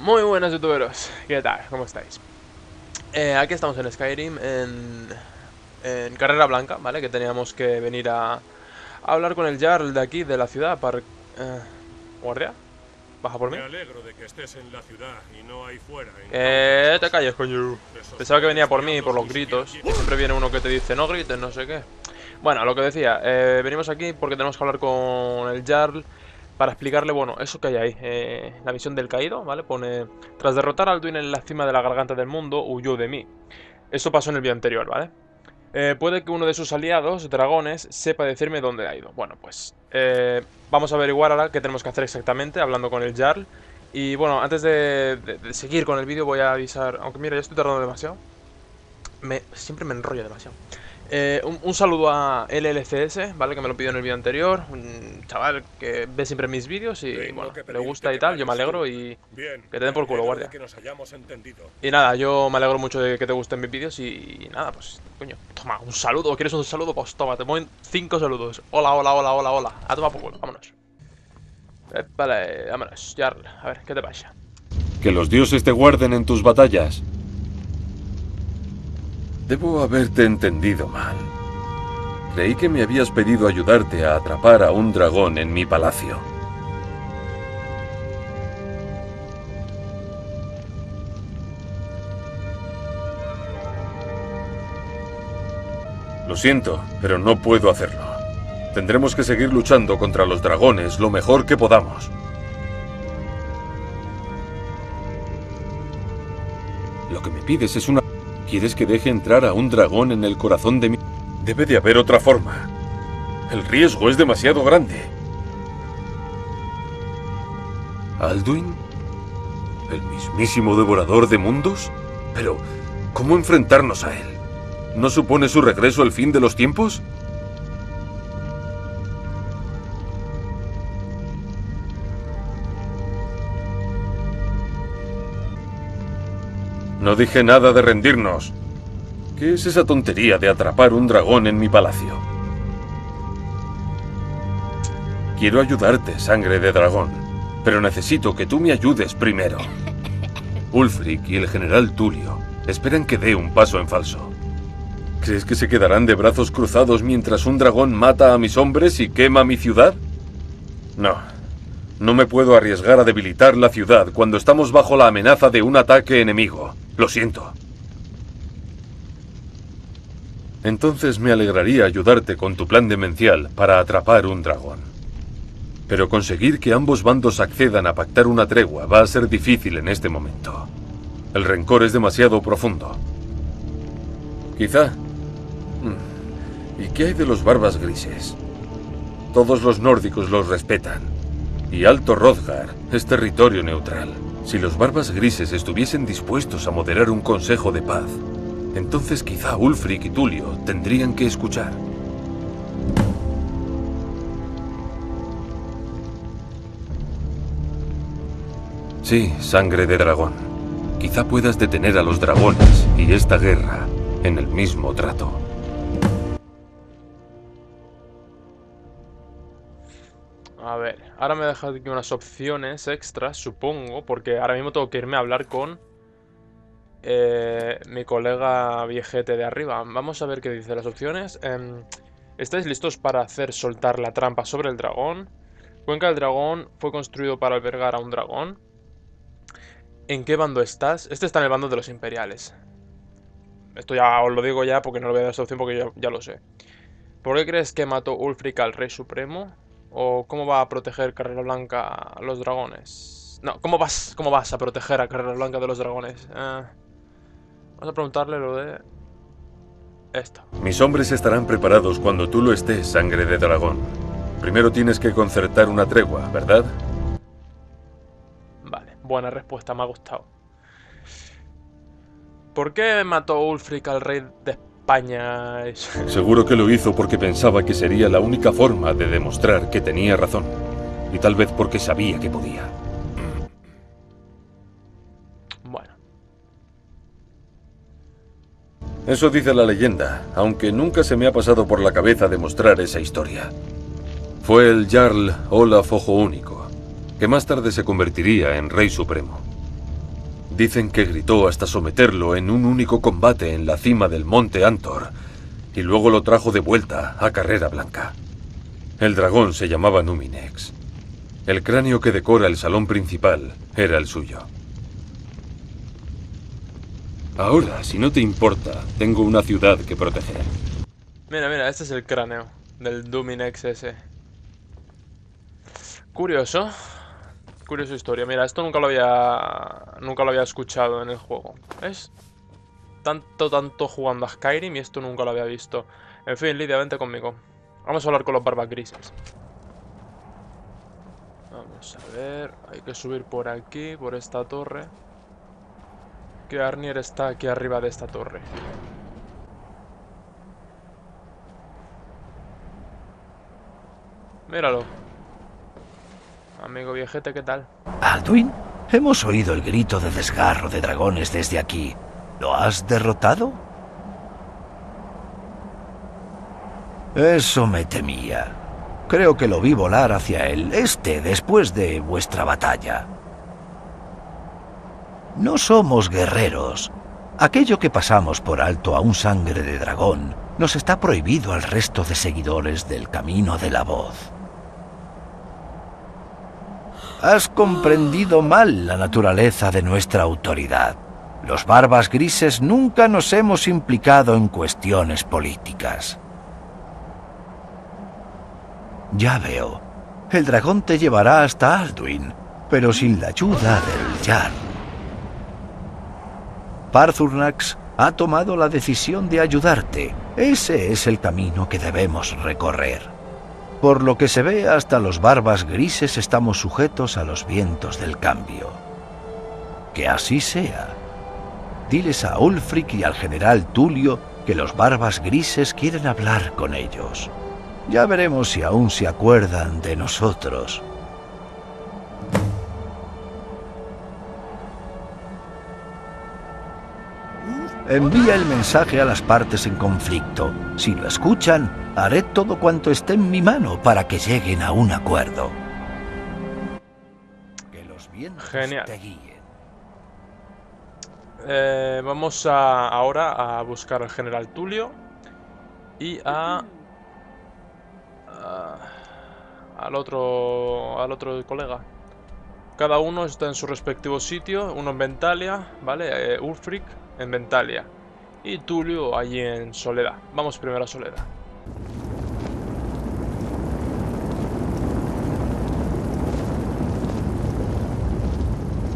Muy buenas youtuberos, ¿qué tal? ¿Cómo estáis? Eh, aquí estamos en Skyrim, en, en Carrera Blanca, ¿vale? Que teníamos que venir a, a hablar con el Jarl de aquí, de la ciudad, para... Eh, ¿Guardia? ¿Baja por mí? Me alegro de que estés en la ciudad y no ahí fuera. en Eh, te calles, coño. Pensaba que venía por mí, por los gritos. siempre viene uno que te dice, no grites, no sé qué. Bueno, lo que decía, eh, venimos aquí porque tenemos que hablar con el Jarl para explicarle, bueno, eso que hay ahí. eh, la misión del caído, ¿vale? Pone, tras derrotar a Alduin en la cima de la garganta del mundo, huyó de mí. Eso pasó en el vídeo anterior, ¿vale? Eh, puede que uno de sus aliados, dragones, sepa decirme dónde ha ido. Bueno, pues eh, vamos a averiguar ahora qué tenemos que hacer exactamente, hablando con el Jarl. Y bueno, antes de, de- seguir con el vídeo voy a avisar, aunque mira, ya estoy tardando demasiado. Me, siempre me enrollo demasiado. Eh, un, un saludo a LLCS, ¿vale? Que me lo pidió en el vídeo anterior. Un chaval que ve siempre mis vídeos y Tengo bueno, que le gusta y tal. Yo me alegro y, Bien. Que te den por culo, guardia. de que nos hayamos entendido. y nada, yo me alegro mucho de que te gusten mis vídeos y, nada, pues, coño, toma, un saludo. ¿Quieres un saludo? Pues toma, te mueven cinco saludos. Hola, hola, hola, hola, hola. A tomar por culo, vámonos. Eh, vale, vámonos, Jarl. A ver, ¿qué te pasa? Que los dioses te guarden en tus batallas. Debo haberte entendido mal. Creí que me habías pedido ayudarte a atrapar a un dragón en mi palacio. Lo siento, pero no puedo hacerlo. Tendremos que seguir luchando contra los dragones lo mejor que podamos. Lo que me pides es una... ¿Quieres que deje entrar a un dragón en el corazón de mi... Debe de haber otra forma. El riesgo es demasiado grande. ¿Alduin? ¿El mismísimo devorador de mundos? Pero, ¿cómo enfrentarnos a él? ¿No supone su regreso el fin de los tiempos? No dije nada de rendirnos. ¿Qué es esa tontería de atrapar un dragón en mi palacio? Quiero ayudarte, sangre de dragón, pero necesito que tú me ayudes primero. Ulfric y el general Tulio esperan que dé un paso en falso. ¿Crees que se quedarán de brazos cruzados mientras un dragón mata a mis hombres y quema mi ciudad? No. No me puedo arriesgar a debilitar la ciudad cuando estamos bajo la amenaza de un ataque enemigo. Lo siento. Entonces me alegraría ayudarte con tu plan demencial para atrapar un dragón. Pero conseguir que ambos bandos accedan a pactar una tregua va a ser difícil en este momento. El rencor es demasiado profundo. Quizá. Mm. ¿Y qué hay de los barbas grises? Todos los nórdicos los respetan. Y Alto Hrothgar es territorio neutral. Si los barbas grises estuviesen dispuestos a moderar un consejo de paz, entonces quizá Ulfric y Tulio tendrían que escuchar. Sí, sangre de dragón. Quizá puedas detener a los dragones y esta guerra en el mismo trato. A ver, ahora me deja aquí unas opciones extras, supongo, porque ahora mismo tengo que irme a hablar con eh, mi colega viejete de arriba. Vamos a ver qué dice las opciones. Em, ¿Estáis listos para hacer soltar la trampa sobre el dragón? Cuenca del dragón fue construido para albergar a un dragón. ¿En qué bando estás? Este está en el bando de los imperiales. Esto ya os lo digo ya porque no le voy a dar esta opción porque ya, ya lo sé. ¿Por qué crees que mató Ulfric al rey supremo? ¿O cómo va a proteger Carrera Blanca a los dragones? No, ¿cómo vas, cómo vas a proteger a Carrera Blanca de los dragones? Eh, vamos a preguntarle lo de... Esto. Mis hombres estarán preparados cuando tú lo estés, sangre de dragón. Primero tienes que concertar una tregua, ¿verdad? Vale, buena respuesta, me ha gustado. ¿Por qué mató Ulfric al rey de España? Seguro que lo hizo porque pensaba que sería la única forma de demostrar que tenía razón. Y tal vez porque sabía que podía. Bueno, Eso dice la leyenda, aunque nunca se me ha pasado por la cabeza demostrar esa historia. Fue el Jarl Olaf Ojo Único, que más tarde se convertiría en Rey Supremo. Dicen que gritó hasta someterlo en un único combate en la cima del monte Antor, y luego lo trajo de vuelta a Carrera Blanca. El dragón se llamaba Numinex. El cráneo que decora el salón principal era el suyo. Ahora, si no te importa, tengo una ciudad que proteger. Mira, mira, este es el cráneo del Duminex ese. Curioso. Curiosa historia. Mira, esto nunca lo había nunca lo había escuchado en el juego. ¿Ves? Tanto, tanto jugando a Skyrim y esto nunca lo había visto. En fin, Lidia, vente conmigo. Vamos a hablar con los barbas grises. Vamos a ver. Hay que subir por aquí, por esta torre. Que Arnier está aquí arriba de esta torre. Míralo. Amigo viejete, ¿qué tal? Alduin, hemos oído el grito de desgarro de dragones desde aquí. ¿Lo has derrotado? Eso me temía. Creo que lo vi volar hacia el este después de vuestra batalla. No somos guerreros. Aquello que pasamos por alto a un sangre de dragón nos está prohibido al resto de seguidores del camino de la voz. Has comprendido mal la naturaleza de nuestra autoridad. Los barbas grises nunca nos hemos implicado en cuestiones políticas. Ya veo. El dragón te llevará hasta Alduin, pero sin la ayuda del Jarl. Parthurnax ha tomado la decisión de ayudarte. Ese es el camino que debemos recorrer. Por lo que se ve, hasta los barbas grises estamos sujetos a los vientos del cambio. Que así sea. Diles a Ulfric y al general Tulio que los barbas grises quieren hablar con ellos. Ya veremos si aún se acuerdan de nosotros. Envía el mensaje a las partes en conflicto. Si lo escuchan, haré todo cuanto esté en mi mano para que lleguen a un acuerdo. Que los vientos Genial. te guíen. Eh, vamos a, ahora a buscar al general Tulio y a, a- al otro al otro colega. Cada uno está en su respectivo sitio, uno en Ventalia, ¿vale? Eh, Ulfric en Ventalia y Tulio allí en Soledad. Vamos primero a Soledad.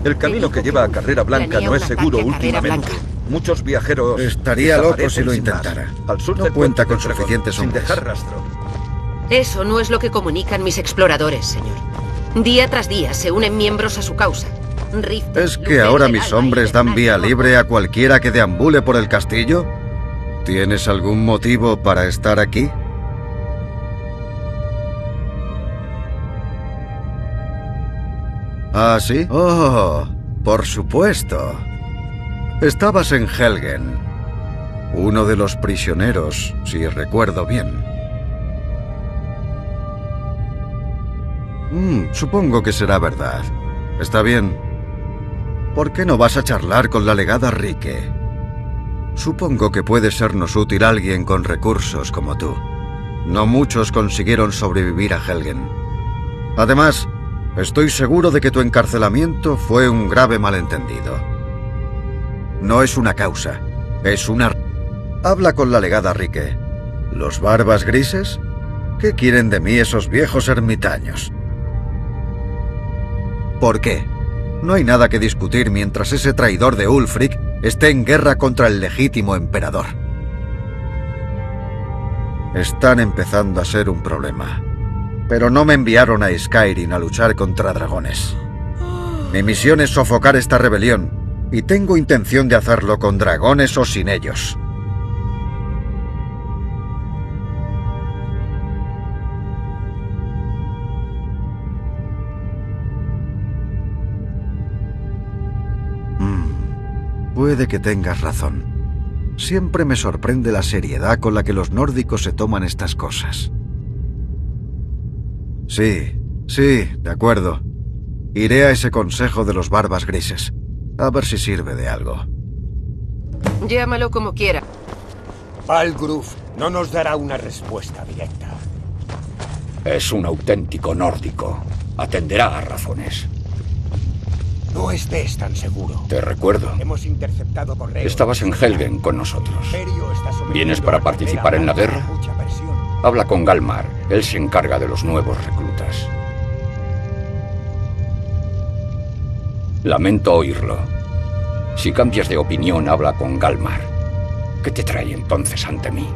El camino que lleva a Carrera Blanca no es seguro últimamente. Blanca. Muchos viajeros Estaría loco si lo sin intentara. Al sur No cuenta con suficientes sin hombres. dejar rastro. Eso no es lo que comunican mis exploradores, señor. Día tras día se unen miembros a su causa. ¿Es que ahora mis hombres dan vía libre a cualquiera que deambule por el castillo? ¿Tienes algún motivo para estar aquí? ¿Ah, sí? Oh, por supuesto. Estabas en Helgen. Uno de los prisioneros, si recuerdo bien. Mm, supongo que será verdad. Está bien. ¿Por qué no vas a charlar con la legada Rique? Supongo que puede sernos útil alguien con recursos como tú. No muchos consiguieron sobrevivir a Helgen. Además, estoy seguro de que tu encarcelamiento fue un grave malentendido. No es una causa, es una... Habla con la legada Rique. ¿Los barbas grises? ¿Qué quieren de mí esos viejos ermitaños? ¿Por qué? No hay nada que discutir mientras ese traidor de Ulfric esté en guerra contra el legítimo emperador. Están empezando a ser un problema. Pero no me enviaron a Skyrim a luchar contra dragones. Mi misión es sofocar esta rebelión, y tengo intención de hacerlo con dragones o sin ellos. Puede que tengas razón. Siempre me sorprende la seriedad con la que los nórdicos se toman estas cosas. Sí, sí, de acuerdo. Iré a ese consejo de los barbas grises. A ver si sirve de algo. Llámalo como quiera. Valgruf no nos dará una respuesta directa. Es un auténtico nórdico. Atenderá a razones. No estés tan seguro. Te recuerdo. Hemos interceptado correos. Estabas en Helgen con nosotros. ¿Vienes para participar en la guerra? Habla con Galmar. Él se encarga de los nuevos reclutas. Lamento oírlo. Si cambias de opinión, habla con Galmar. ¿Qué te trae entonces ante mí?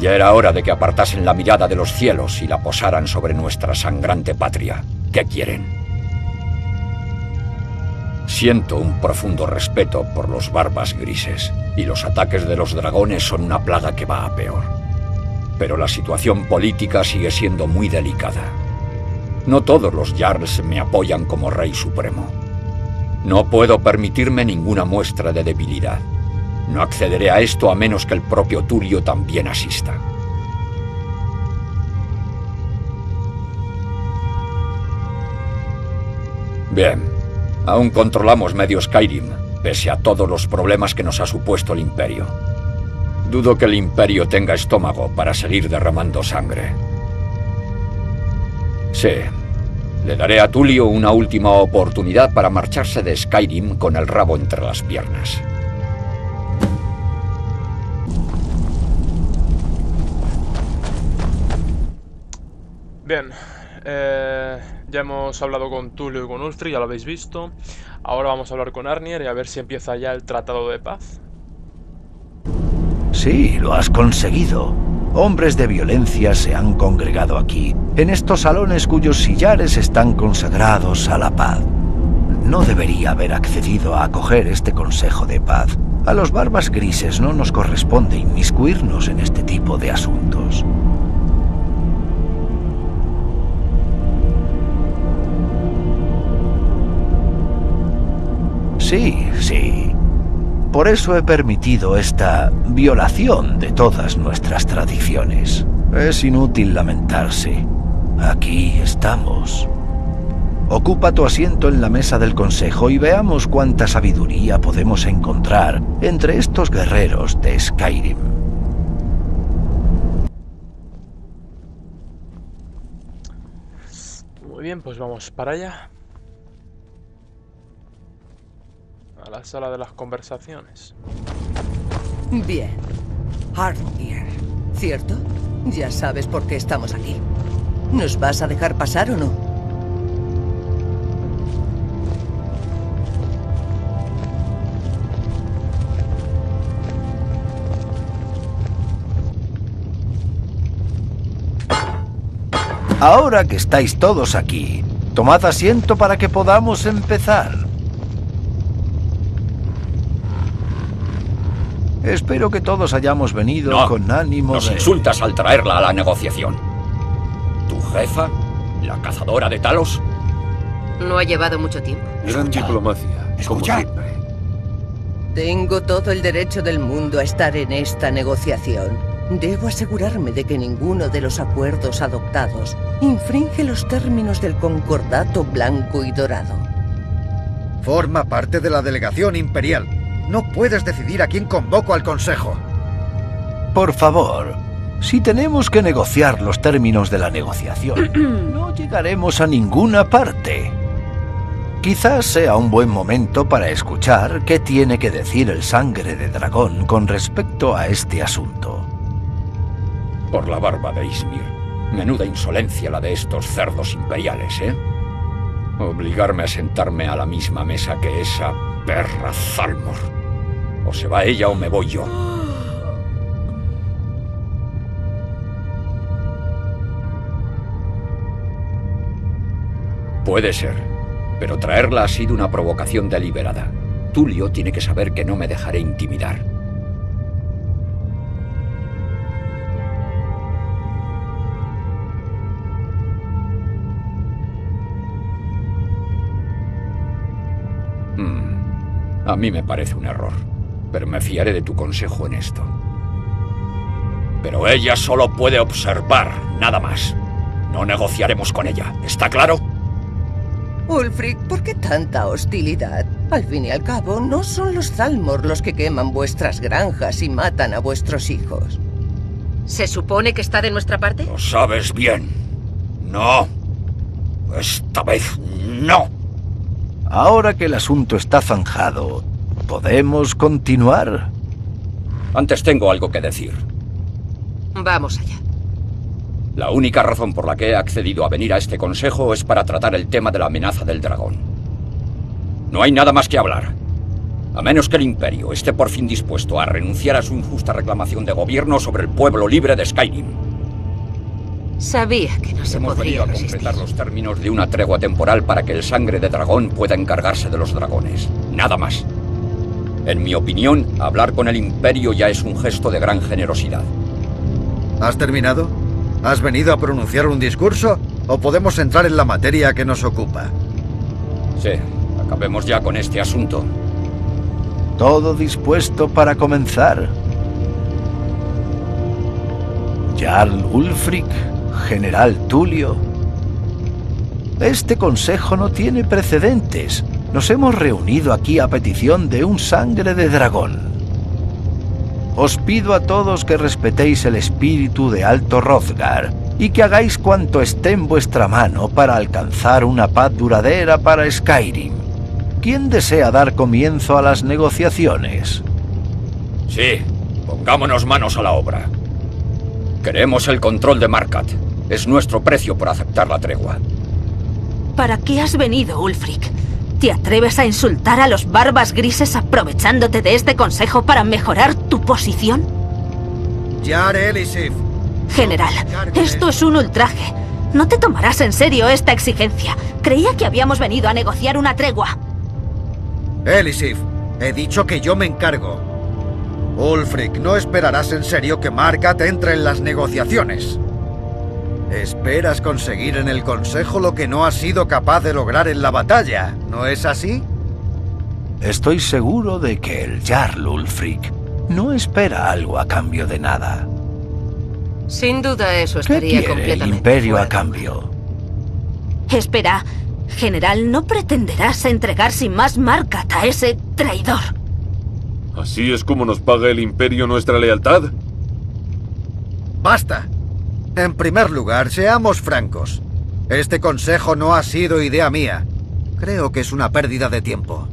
Ya era hora de que apartasen la mirada de los cielos y la posaran sobre nuestra sangrante patria. ¿Qué quieren? Siento un profundo respeto por los barbas grises, y los ataques de los dragones son una plaga que va a peor. Pero la situación política sigue siendo muy delicada. No todos los Jarls me apoyan como rey supremo. No puedo permitirme ninguna muestra de debilidad. No accederé a esto a menos que el propio Tulio también asista. Bien, aún controlamos medio Skyrim, pese a todos los problemas que nos ha supuesto el Imperio. Dudo que el Imperio tenga estómago para seguir derramando sangre. Sí, le daré a Tulio una última oportunidad para marcharse de Skyrim con el rabo entre las piernas. Bien, eh, ya hemos hablado con Tulio y con Ulfri, ya lo habéis visto. Ahora vamos a hablar con Arnier y a ver si empieza ya el tratado de paz. Sí, lo has conseguido. Hombres de violencia se han congregado aquí, en estos salones cuyos sillares están consagrados a la paz. No debería haber accedido a acoger este consejo de paz. A los barbas grises no nos corresponde inmiscuirnos en este tipo de asuntos. Sí, sí. Por eso he permitido esta violación de todas nuestras tradiciones. Es inútil lamentarse. Aquí estamos. Ocupa tu asiento en la mesa del consejo y veamos cuánta sabiduría podemos encontrar entre estos guerreros de Skyrim. Muy bien, pues vamos para allá. A la sala de las conversaciones. Bien. Hardgear, ¿cierto? Ya sabes por qué estamos aquí. ¿Nos vas a dejar pasar o no? Ahora que estáis todos aquí, tomad asiento para que podamos empezar. Espero que todos hayamos venido No, con ánimo Nos de... insultas al traerla a la negociación. ¿Tu jefa? ¿La cazadora de Talos? No ha llevado mucho tiempo. Gran Escucha. diplomacia, como Escucha. siempre. Tengo todo el derecho del mundo a estar en esta negociación. Debo asegurarme de que ninguno de los acuerdos adoptados infringe los términos del concordato blanco y dorado. Forma parte de la delegación imperial. No puedes decidir a quién convoco al consejo. Por favor, si tenemos que negociar los términos de la negociación, no llegaremos a ninguna parte. Quizás sea un buen momento para escuchar qué tiene que decir el sangre de dragón con respecto a este asunto. Por la barba de Ismir. Menuda insolencia la de estos cerdos imperiales, ¿eh? Obligarme a sentarme a la misma mesa que esa perra Zalmor. O se va ella o me voy yo. Puede ser, pero traerla ha sido una provocación deliberada. Tulio tiene que saber que no me dejaré intimidar. A mí me parece un error, pero me fiaré de tu consejo en esto. Pero ella solo puede observar, nada más. No negociaremos con ella, ¿está claro? Ulfric, ¿por qué tanta hostilidad? Al fin y al cabo, no son los Zalmor los que queman vuestras granjas y matan a vuestros hijos. ¿Se supone que está de nuestra parte? Lo sabes bien. No. Esta vez no. Ahora que el asunto está zanjado, ¿podemos continuar? Antes tengo algo que decir. Vamos allá. La única razón por la que he accedido a venir a este consejo es para tratar el tema de la amenaza del dragón. No hay nada más que hablar. A menos que el Imperio esté por fin dispuesto a renunciar a su injusta reclamación de gobierno sobre el pueblo libre de Skyrim. Sabía que no se Hemos podría venido a completar los términos de una tregua temporal para que el sangre de dragón pueda encargarse de los dragones. Nada más. En mi opinión, hablar con el Imperio ya es un gesto de gran generosidad. ¿Has terminado? ¿Has venido a pronunciar un discurso? ¿O podemos entrar en la materia que nos ocupa? Sí, acabemos ya con este asunto. Todo dispuesto para comenzar. Jarl Ulfric, General Tulio. Este consejo no tiene precedentes. Nos hemos reunido aquí a petición de un sangre de dragón. Os pido a todos que respetéis el espíritu de Alto Hrothgar y que hagáis cuanto esté en vuestra mano para alcanzar una paz duradera para Skyrim. ¿Quién desea dar comienzo a las negociaciones? Sí, pongámonos manos a la obra. Queremos el control de Markat. Es nuestro precio por aceptar la tregua. ¿Para qué has venido, Ulfric? ¿Te atreves a insultar a los barbas grises aprovechándote de este consejo para mejorar tu posición? Jar Elisif, General, esto es un ultraje. No te tomarás en serio esta exigencia. Creía que habíamos venido a negociar una tregua. Elisif, he dicho que yo me encargo. Ulfric, no esperarás en serio que Markat entre en las negociaciones. Esperas conseguir en el Consejo lo que no has sido capaz de lograr en la batalla, ¿no es así? Estoy seguro de que el Jarl Ulfric no espera algo a cambio de nada. Sin duda eso ¿Qué estaría quiere el completamente Imperio a cambio? Espera, General, ¿no pretenderás entregar sin más Markat a ese traidor? ¿Así es como nos paga el Imperio nuestra lealtad? Basta. En primer lugar, seamos francos. Este consejo no ha sido idea mía. Creo que es una pérdida de tiempo.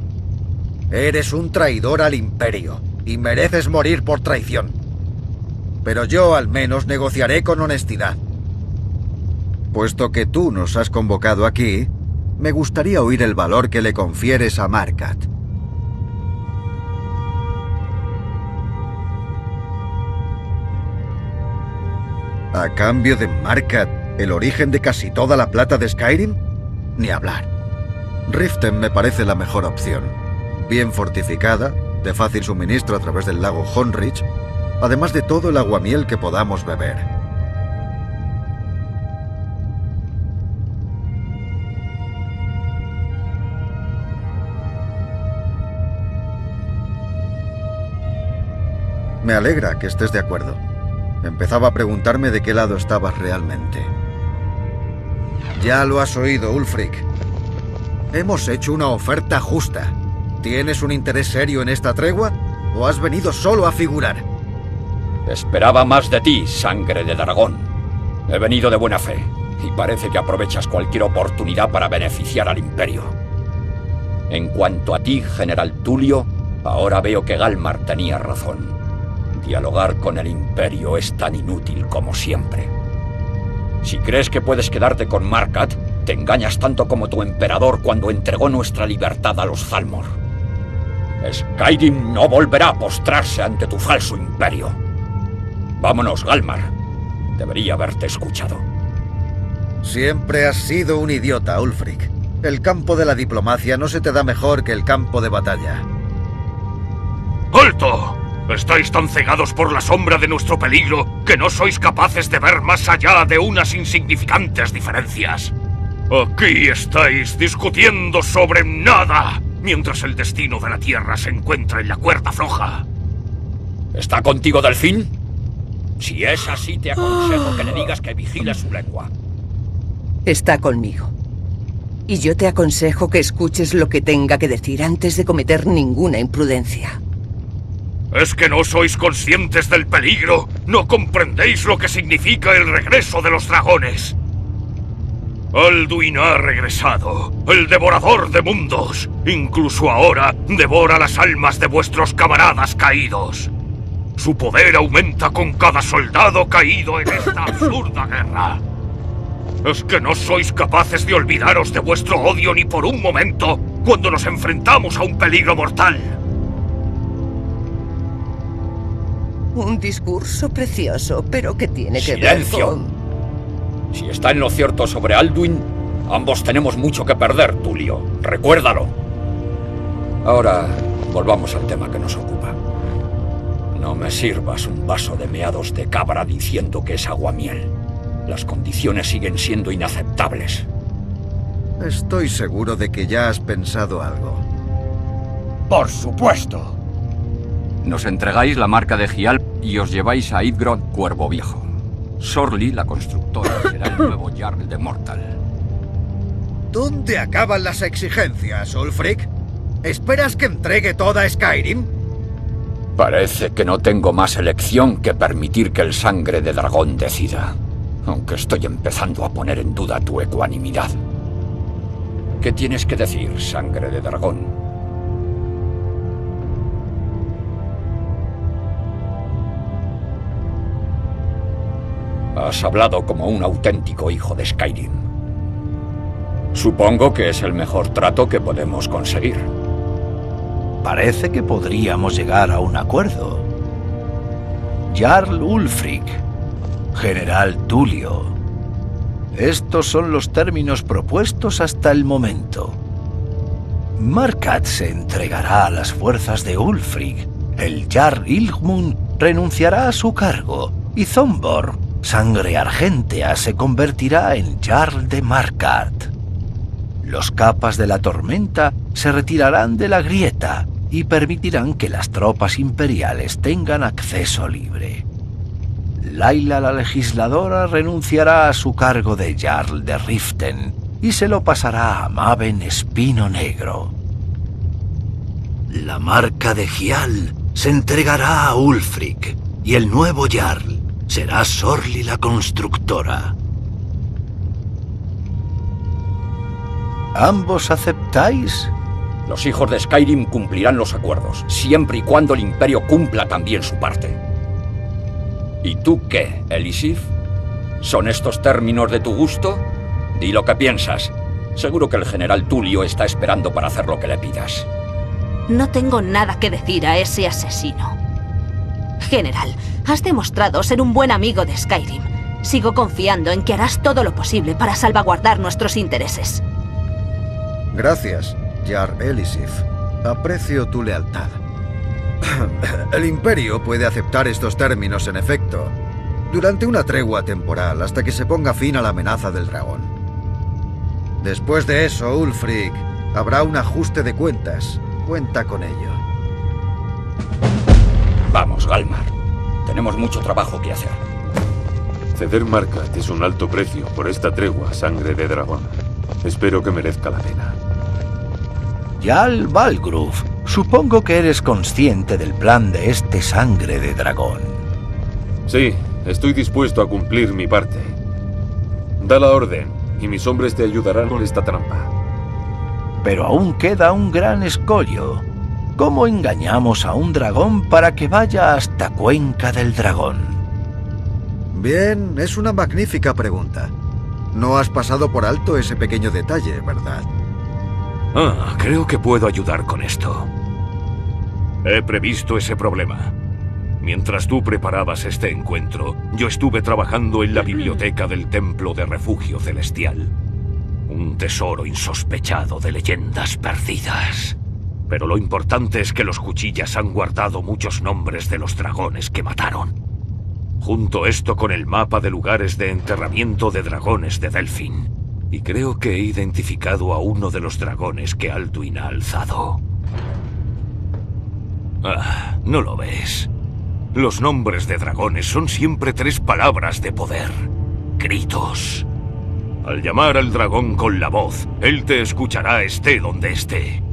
Eres un traidor al imperio y mereces morir por traición. Pero yo al menos negociaré con honestidad. Puesto que tú nos has convocado aquí, me gustaría oír el valor que le confieres a Markat. ¿A cambio de Markat, el origen de casi toda la plata de Skyrim? Ni hablar. Riften me parece la mejor opción. Bien fortificada, de fácil suministro a través del lago Honrich, además de todo el aguamiel que podamos beber. Me alegra que estés de acuerdo. Empezaba a preguntarme de qué lado estabas realmente. Ya lo has oído, Ulfric. Hemos hecho una oferta justa. ¿Tienes un interés serio en esta tregua o has venido solo a figurar? Esperaba más de ti, sangre de dragón. He venido de buena fe y parece que aprovechas cualquier oportunidad para beneficiar al imperio. En cuanto a ti, general Tulio, ahora veo que Galmar tenía razón. Dialogar con el imperio es tan inútil como siempre. Si crees que puedes quedarte con Markat, te engañas tanto como tu emperador cuando entregó nuestra libertad a los Zalmor. Skyrim no volverá a postrarse ante tu falso imperio. Vámonos, Galmar. Debería haberte escuchado. Siempre has sido un idiota, Ulfric. El campo de la diplomacia no se te da mejor que el campo de batalla. ¡Alto! Estáis tan cegados por la sombra de nuestro peligro que no sois capaces de ver más allá de unas insignificantes diferencias. Aquí estáis discutiendo sobre nada, mientras el destino de la Tierra se encuentra en la cuerda floja. ¿Está contigo Delfín? Si es así, te aconsejo que le digas que vigile su lengua. Está conmigo. Y yo te aconsejo que escuches lo que tenga que decir antes de cometer ninguna imprudencia. ¿Es que no sois conscientes del peligro? ¿No comprendéis lo que significa el regreso de los dragones? Alduin ha regresado, el devorador de mundos. Incluso ahora devora las almas de vuestros camaradas caídos. Su poder aumenta con cada soldado caído en esta absurda guerra. ¿Es que no sois capaces de olvidaros de vuestro odio ni por un momento cuando nos enfrentamos a un peligro mortal? Un discurso precioso, pero que tiene que ¡Silencio! ver con... Si está en lo cierto sobre Alduin, ambos tenemos mucho que perder, Tulio. Recuérdalo. Ahora, volvamos al tema que nos ocupa. No me sirvas un vaso de meados de cabra diciendo que es aguamiel. Las condiciones siguen siendo inaceptables. Estoy seguro de que ya has pensado algo. Por supuesto. Nos entregáis la marca de Gial y os lleváis a Idgrod Cuervo Viejo. Sorli, la constructora, será el nuevo Jarl de Mortal. ¿Dónde acaban las exigencias, Ulfric? ¿Esperas que entregue toda Skyrim? Parece que no tengo más elección que permitir que el sangre de dragón decida. Aunque estoy empezando a poner en duda tu ecuanimidad. ¿Qué tienes que decir, sangre de dragón? Has hablado como un auténtico hijo de Skyrim. Supongo que es el mejor trato que podemos conseguir. Parece que podríamos llegar a un acuerdo. Jarl Ulfric, General Tulio. Estos son los términos propuestos hasta el momento. Markat se entregará a las fuerzas de Ulfric. El Jarl Ilgmund renunciará a su cargo y Zombor, sangre argentea, se convertirá en Jarl de Markat. Los capas de la tormenta se retirarán de la grieta y permitirán que las tropas imperiales tengan acceso libre. Laila la legisladora renunciará a su cargo de Jarl de Riften y se lo pasará a Maven Espino Negro. La marca de Gial se entregará a Ulfric y el nuevo Jarl será Sorli la constructora. ¿Ambos aceptáis? Los hijos de Skyrim cumplirán los acuerdos, siempre y cuando el Imperio cumpla también su parte. ¿Y tú qué, Elisif? ¿Son estos términos de tu gusto? Di lo que piensas. Seguro que el general Tulio está esperando para hacer lo que le pidas. No tengo nada que decir a ese asesino. General, has demostrado ser un buen amigo de Skyrim. Sigo confiando en que harás todo lo posible para salvaguardar nuestros intereses. Gracias, Jar Elisif. Aprecio tu lealtad. El Imperio puede aceptar estos términos en efecto, durante una tregua temporal hasta que se ponga fin a la amenaza del dragón. Después de eso, Ulfric, habrá un ajuste de cuentas. Cuenta con ello. Vamos, Galmar. Tenemos mucho trabajo que hacer. Ceder Markat es un alto precio por esta tregua, sangre de dragón. Espero que merezca la pena. Yal Valgruf, supongo que eres consciente del plan de este sangre de dragón. Sí, estoy dispuesto a cumplir mi parte. Da la orden, y mis hombres te ayudarán con esta trampa. Pero aún queda un gran escollo. ¿Cómo engañamos a un dragón para que vaya hasta Cuenca del Dragón? Bien, es una magnífica pregunta. No has pasado por alto ese pequeño detalle, ¿verdad? Ah, creo que puedo ayudar con esto. He previsto ese problema. Mientras tú preparabas este encuentro, yo estuve trabajando en la biblioteca del Templo de Refugio Celestial. Un tesoro insospechado de leyendas perdidas. Pero lo importante es que los cuchillas han guardado muchos nombres de los dragones que mataron. Junto esto con el mapa de lugares de enterramiento de dragones de Delfín. Y creo que he identificado a uno de los dragones que Alduin ha alzado. Ah, no lo ves. Los nombres de dragones son siempre tres palabras de poder. Gritos. Al llamar al dragón con la voz, él te escuchará esté donde esté.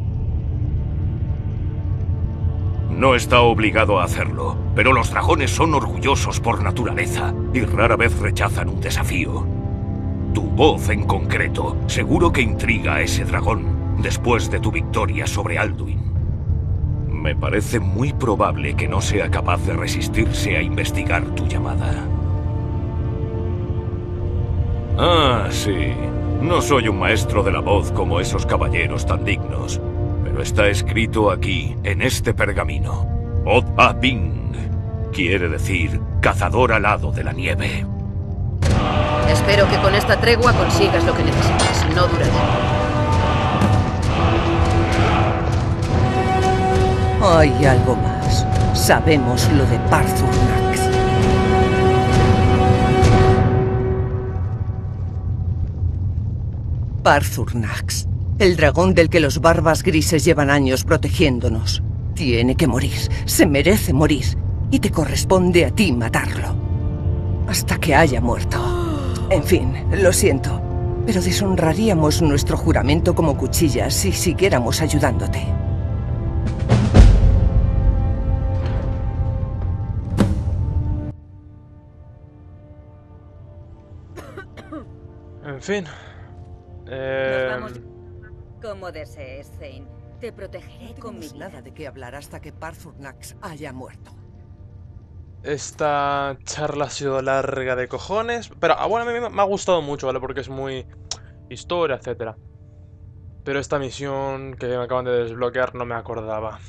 No está obligado a hacerlo, pero los dragones son orgullosos por naturaleza y rara vez rechazan un desafío. Tu voz en concreto seguro que intriga a ese dragón después de tu victoria sobre Alduin. Me parece muy probable que no sea capaz de resistirse a investigar tu llamada. Ah, sí. No soy un maestro de la voz como esos caballeros tan dignos, pero está escrito aquí, en este pergamino. Od Abing quiere decir cazador alado de la nieve. Espero que con esta tregua consigas lo que necesitas. No durará. Hay algo más. Sabemos lo de Parthurnax. Parthurnax, el dragón del que los barbas grises llevan años protegiéndonos. Tiene que morir, se merece morir, y te corresponde a ti matarlo. Hasta que haya muerto. En fin, lo siento, pero deshonraríamos nuestro juramento como cuchillas si siguiéramos ayudándote. En fin. Nos Eh, vamos. Como desees, Zane. Te protegeré con mi tenemos nada de qué hablar hasta que Parthurnax haya muerto. esta charla ha sido larga de cojones. Pero ah, bueno, a mí me- me ha gustado mucho, ¿vale? Porque es muy historia, etcétera. Pero esta misión que me acaban de desbloquear no me acordaba.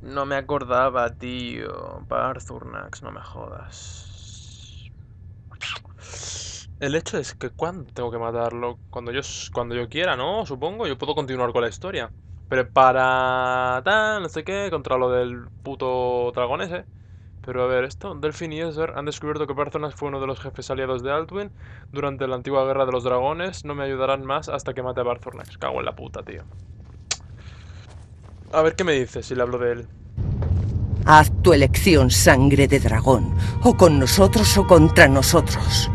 No me acordaba, tío. Parthurnax, no me jodas. El hecho es que ¿cuándo tengo que matarlo? Cuando yo, cuando yo quiera, ¿no? Supongo. Yo puedo continuar con la historia. Prepara... Tal, no sé qué, contra lo del puto dragón ese. Pero a ver, esto, Delfin y Esber han descubierto que Parthurnax fue uno de los jefes aliados de Altwin durante la antigua guerra de los dragones. No me ayudarán más hasta que mate a Parthurnax. Cago en la puta, tío. A ver qué me dices si le hablo de él. Haz tu elección, sangre de dragón, o con nosotros o contra nosotros.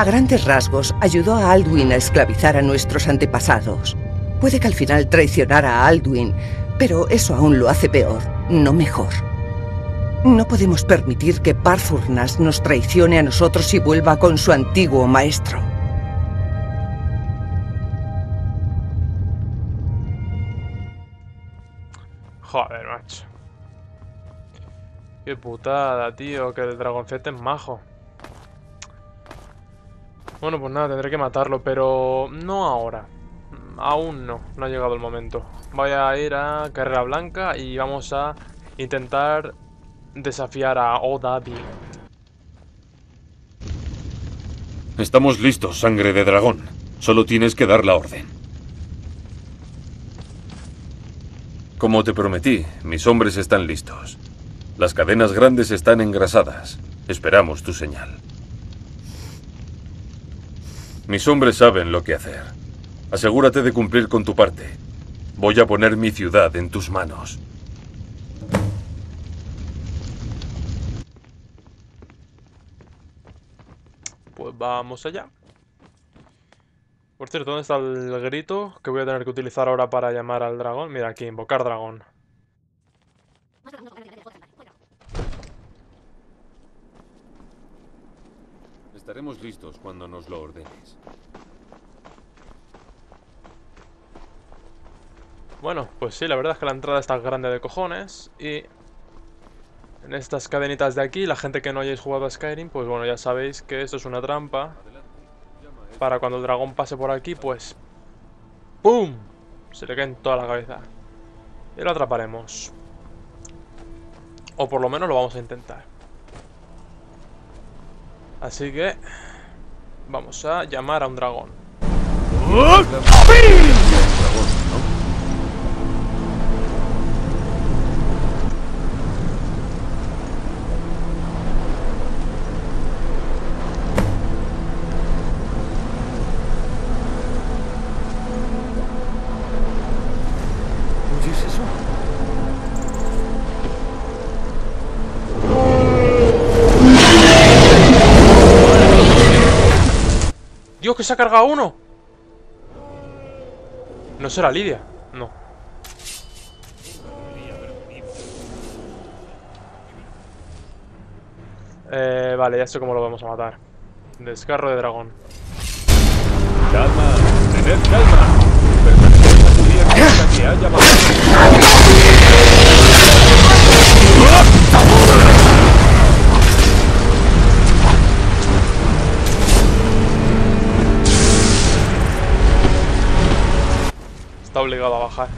A grandes rasgos, ayudó a Alduin a esclavizar a nuestros antepasados. Puede que al final traicionara a Alduin, pero eso aún lo hace peor, no mejor. No podemos permitir que Parthurnas nos traicione a nosotros y vuelva con su antiguo maestro. Joder, macho. Qué putada, tío, que el dragoncete es majo. Bueno, pues nada, tendré que matarlo, pero no ahora. Aún no, no ha llegado el momento. Voy a ir a Carrera Blanca y vamos a intentar desafiar a Odabi. Estamos listos, sangre de dragón. Solo tienes que dar la orden. Como te prometí, mis hombres están listos. Las cadenas grandes están engrasadas. Esperamos tu señal. Mis hombres saben lo que hacer. Asegúrate de cumplir con tu parte. Voy a poner mi ciudad en tus manos. Pues vamos allá. Por cierto, ¿dónde está el grito que voy a tener que utilizar ahora para llamar al dragón? Mira aquí, invocar dragón. Estaremos listos cuando nos lo ordenes. Bueno, pues sí, la verdad es que la entrada está grande de cojones y en estas cadenitas de aquí, la gente que no hayáis jugado a Skyrim, pues bueno, ya sabéis que esto es una trampa para cuando el dragón pase por aquí, pues ¡pum! Se le cae en toda la cabeza y lo atraparemos. O por lo menos lo vamos a intentar. Así que vamos a llamar a un dragón. ¿Oyes que se ha cargado uno! ¿No será Lidia? No. Eh, vale, ya sé cómo lo vamos a matar. Descarro de dragón. Calma, tened calma. Permaneced a día hasta que haya Está obligado a bajar.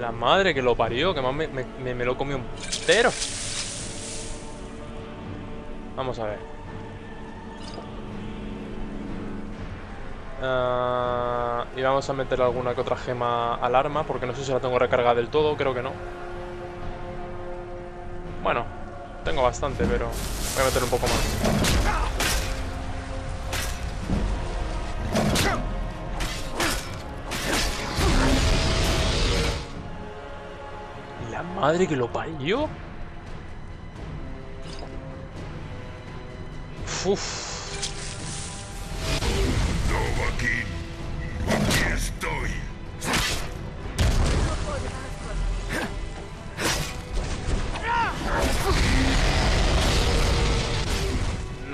La madre que lo parió, que más me, lo comió entero. Vamos a ver. Ah, y vamos a meter alguna que otra gema al arma, porque no sé si la tengo recargada del todo, creo que no. Bueno, tengo bastante, pero voy a meter un poco más. La madre que lo parió. Uf. Aquí estoy.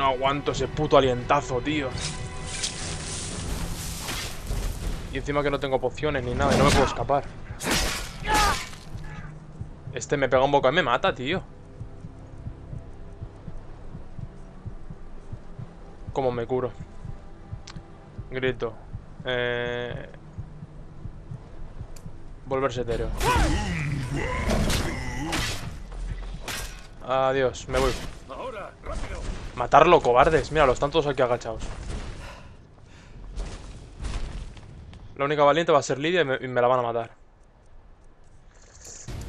No aguanto ese puto alientazo, tío. Y encima que no tengo pociones ni nada, y no me puedo escapar. Este me pega un boca y me mata, tío. ¿Cómo me curo? Grito. Eh... Volverse etéreo. Adiós, me voy. Matarlo, cobardes. Mira, los están todos aquí agachados. La única valiente va a ser Lidia y me, y me la van a matar.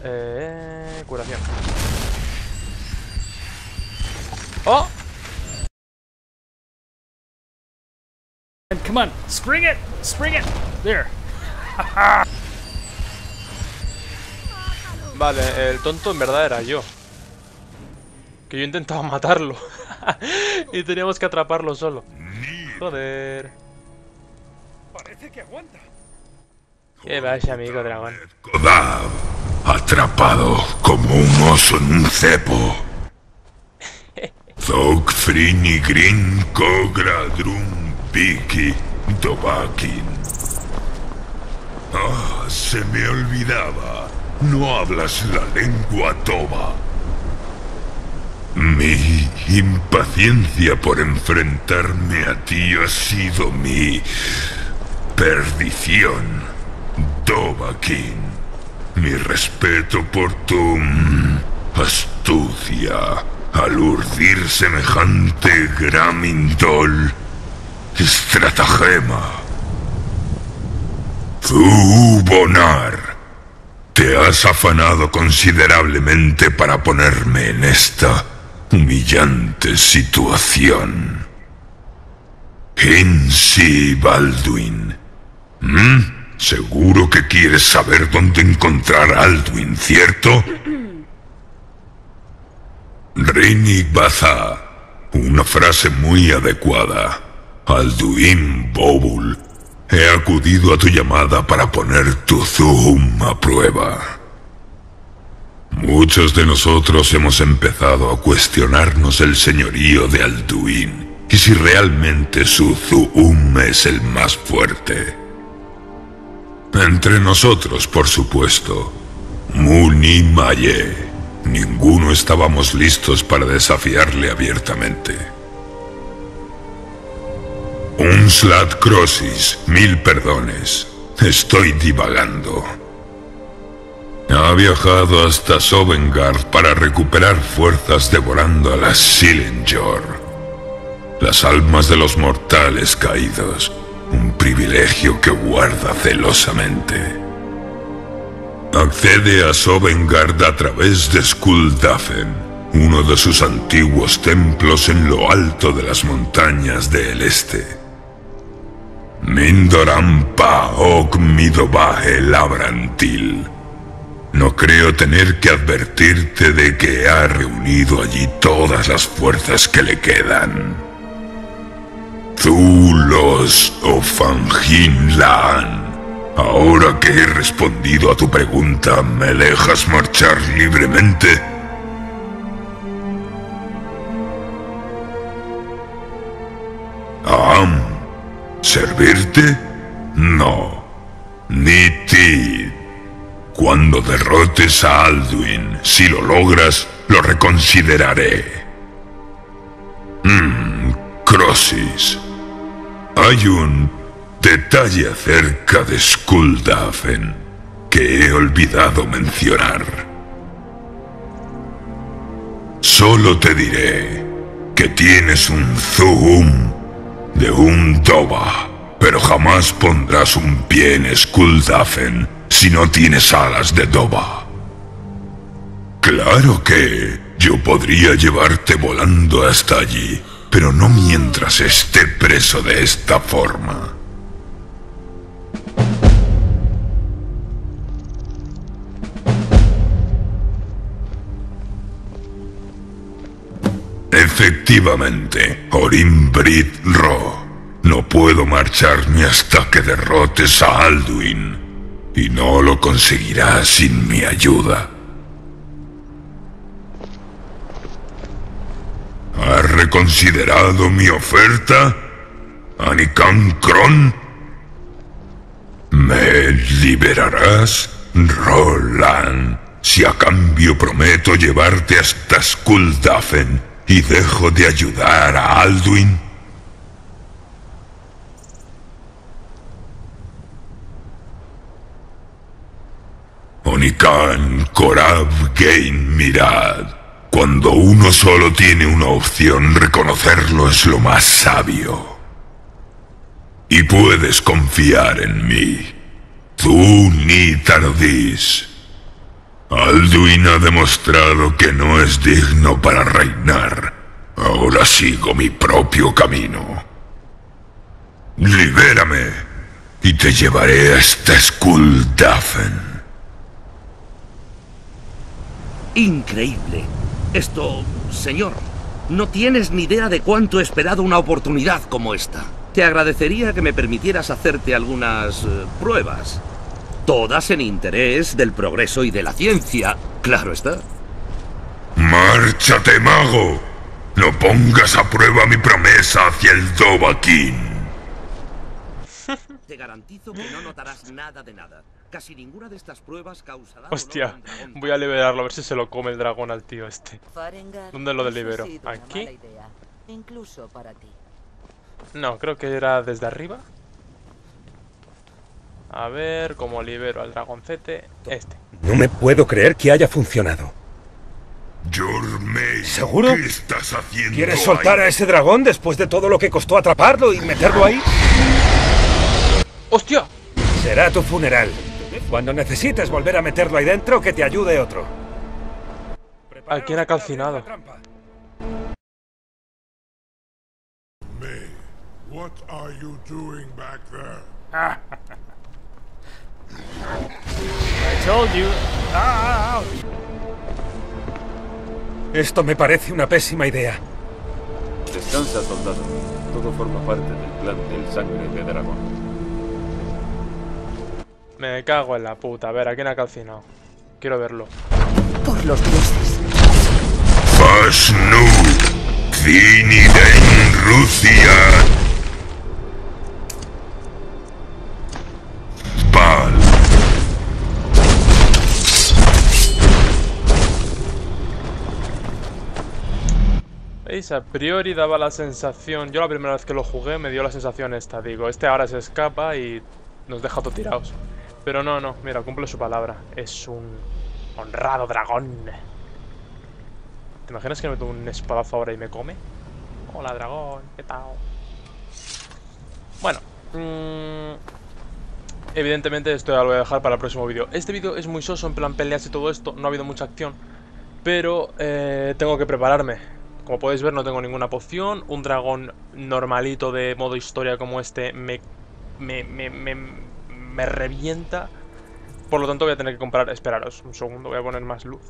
Eh, curación. ¡Oh! Come on, spring it! Spring it! There. Vale, el tonto en verdad era yo. Que yo intentaba matarlo. y teníamos que atraparlo solo. Joder. Parece que aguanta. Qué vaya amigo dragón. Atrapado como un oso en un cepo. Zog Frini Grin Kogradrum Piki Tobakin. Ah, se me olvidaba. No hablas la lengua toba. Mi impaciencia por enfrentarme a ti ha sido mi perdición. Dovahkiin, mi respeto por tu mm, astucia al urdir semejante Gramindol estratagema. Tú, Bonar, te has afanado considerablemente para ponerme en esta humillante situación. Hinsi Balduin. ¿Mm? Seguro que quieres saber dónde encontrar a Alduin, ¿cierto? Rini Baza. Una frase muy adecuada. Alduin Bobul. He acudido a tu llamada para poner tu Zoom a prueba. Muchos de nosotros hemos empezado a cuestionarnos el señorío de Alduin y si realmente su Zoom es el más fuerte. Entre nosotros, por supuesto. Muni Maye. Ninguno estábamos listos para desafiarle abiertamente. Un Slat Crossis, mil perdones. Estoy divagando. Ha viajado hasta Sovengard para recuperar fuerzas devorando a las Silengor. Las almas de los mortales caídos. Un privilegio que guarda celosamente. Accede a Sovengard a través de Skuldafen, uno de sus antiguos templos en lo alto de las montañas del este. Mindorampa Ok Labrantil. No creo tener que advertirte de que ha reunido allí todas las fuerzas que le quedan. Zulos o Fanginlan. Ahora que he respondido a tu pregunta, ¿me dejas marchar libremente? Aham. ¿Servirte? No. Ni ti. Cuando derrotes a Alduin, si lo logras, lo reconsideraré. Mmm, Crosis. Hay un detalle acerca de Skuldafen que he olvidado mencionar. Solo te diré que tienes un Zoom de un Doba, pero jamás pondrás un pie en Skuldafen si no tienes alas de Doba. Claro que yo podría llevarte volando hasta allí, pero no mientras esté preso de esta forma. Efectivamente, Brit Ro. No puedo marcharme hasta que derrotes a Alduin. Y no lo conseguirás sin mi ayuda. ¿Has reconsiderado mi oferta? Anikan Kron? ¿Me liberarás, Roland? Si a cambio prometo llevarte hasta Skuldafen y dejo de ayudar a Alduin. Korab Gain Mirad. Cuando uno solo tiene una opción, reconocerlo es lo más sabio. Y puedes confiar en mí. Tú ni Tardis. Alduin ha demostrado que no es digno para reinar. Ahora sigo mi propio camino. Libérame y te llevaré hasta Skuldafen. Increíble. Esto, señor, no tienes ni idea de cuánto he esperado una oportunidad como esta. Te agradecería que me permitieras hacerte algunas eh, pruebas. Todas en interés del progreso y de la ciencia, claro está. ¡Márchate, mago! No pongas a prueba mi promesa hacia el Dovahkiin. Te garantizo que no notarás nada de nada. Casi ninguna de estas pruebas causará Hostia, voy a liberarlo, a ver si se lo come el dragón al tío este. ¿Dónde lo delibero? ¿Aquí? mala idea, incluso para ti. No, creo que era desde arriba. A ver, cómo libero al dragoncete. Este. No me puedo creer que haya funcionado. ¿Seguro? ¿qué estás haciendo ¿Quieres soltar ahí? a ese dragón después de todo lo que costó atraparlo y meterlo ahí? ¡Hostia! Será tu funeral. Cuando necesites volver a meterlo ahí dentro, que te ayude otro. ¿A quién ha calcinado? What are you doing back there? I told you. Ah, Esto me parece una pésima idea. Descansa, soldado. Todo forma parte del plan del sangre de dragón. Me cago en la puta. A ver, ¿a quién ha calcinado? Quiero verlo. Por los dioses. ¿Veis? A priori daba la sensación... Yo la primera vez que lo jugué me dio la sensación esta. Digo, este ahora se escapa y nos deja todo tirados. Pero no, no. Mira, cumple su palabra. Es un honrado dragón. ¿Te imaginas que me meto un espadazo ahora y me come? Hola, dragón. ¿Qué tal? Bueno. mm, evidentemente esto ya lo voy a dejar para el próximo vídeo. Este vídeo es muy soso en plan peleas y todo esto. No ha habido mucha acción. Pero eh, tengo que prepararme. Como podéis ver no tengo ninguna poción. Un dragón normalito de modo historia como este me, me, me, me, me revienta. Por lo tanto voy a tener que comprar... Esperaros un segundo, voy a poner más luz.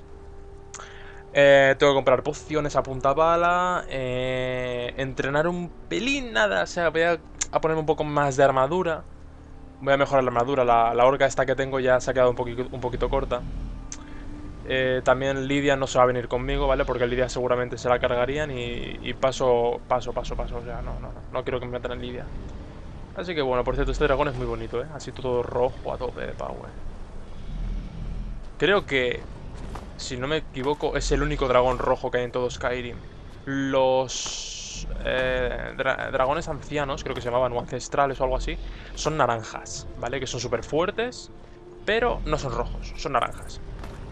Eh, tengo que comprar pociones a punta bala. eh, entrenar un pelín, nada. O sea, voy a, a ponerme un poco más de armadura. Voy a mejorar la armadura. La, la orca esta que tengo ya se ha quedado un poquito, un poquito corta. Eh, también Lidia no se va a venir conmigo, ¿vale? Porque Lidia seguramente se la cargarían y, paso, paso, paso, paso. O sea, no, no, no. No quiero que me metan en Lidia. Así que bueno, por cierto, este dragón es muy bonito, ¿eh? Así todo rojo a tope de power. Creo que, si no me equivoco, es el único dragón rojo que hay en todo Skyrim. Los eh, dra- dragones ancianos, creo que se llamaban, o ancestrales o algo así, son naranjas, ¿vale? Que son súper fuertes, pero no son rojos, son naranjas.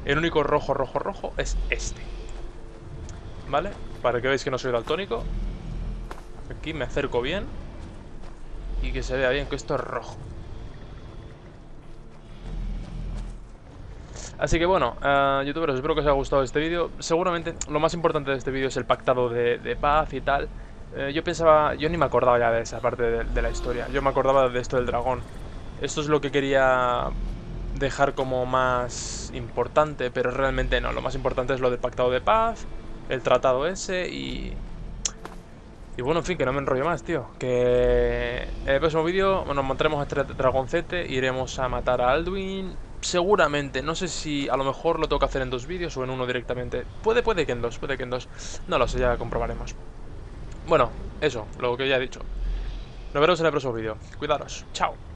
El único rojo, rojo, rojo es este. ¿Vale? Para que veáis que no soy daltónico. Aquí me acerco bien. Y que se vea bien que esto es rojo. Así que bueno, eh, youtubers, espero que os haya gustado este vídeo. Seguramente lo más importante de este vídeo es el pactado de, de paz y tal. Eh, yo pensaba, yo ni me acordaba ya de esa parte de, de la historia. Yo me acordaba de esto del dragón. Esto es lo que quería dejar como más importante, pero realmente no. Lo más importante es lo del pactado de paz, el tratado ese y... Y bueno, en fin, que no me enrollo más, tío. Que en el próximo vídeo nos montaremos a este dragoncete, iremos a matar a Alduin. Seguramente, no sé si a lo mejor lo tengo que hacer en dos vídeos o en uno directamente. Puede, puede que en dos, puede que en dos. No lo sé, ya comprobaremos. Bueno, eso, lo que ya he dicho. Nos veremos en el próximo vídeo. Cuidaros. Chao.